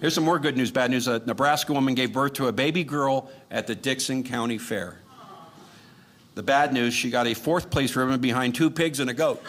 Here's some more good news, bad news. A Nebraska woman gave birth to a baby girl at the Dixon County Fair. The bad news, she got a fourth place ribbon behind two pigs and a goat.